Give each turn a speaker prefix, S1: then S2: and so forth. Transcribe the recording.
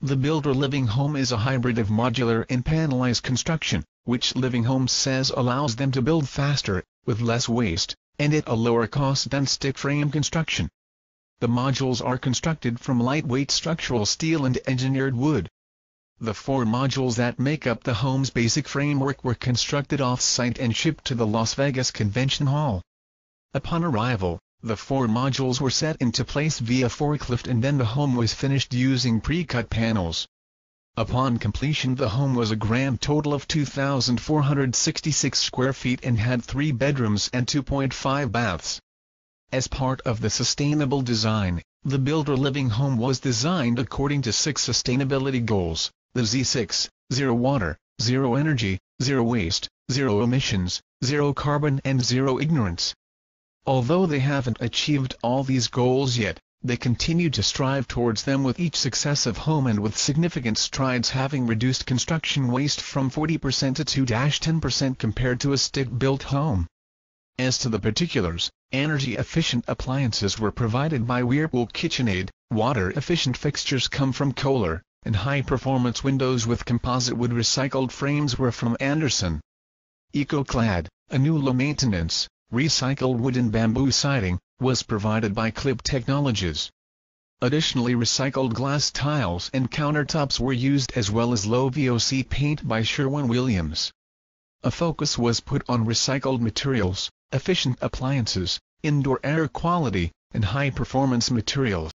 S1: The Builder LivingHome is a hybrid of modular and panelized construction, which LivingHome says allows them to build faster, with less waste, and at a lower cost than stick frame construction. The modules are constructed from lightweight structural steel and engineered wood. The four modules that make up the home's basic framework were constructed off-site and shipped to the Las Vegas Convention Hall. Upon arrival, the four modules were set into place via forklift and then the home was finished using pre-cut panels. Upon completion the home was a grand total of 2,466 square feet and had three bedrooms and 2.5 baths. As part of the sustainable design, the Builder LivingHome was designed according to six sustainability goals, the Z6, zero water, zero energy, zero waste, zero emissions, zero carbon and zero ignorance. Although they haven't achieved all these goals yet, they continue to strive towards them with each successive home and with significant strides having reduced construction waste from 40% to 2-10% compared to a stick-built home. As to the particulars, energy-efficient appliances were provided by Whirlpool KitchenAid, water-efficient fixtures come from Kohler, and high-performance windows with composite wood recycled frames were from Andersen. EcoClad, a new low-maintenance, recycled wood and bamboo siding, was provided by Klip Technologies. Additionally recycled glass tiles and countertops were used as well as low VOC paint by Sherwin-Williams. A focus was put on recycled materials, efficient appliances, indoor air quality, and high-performance materials.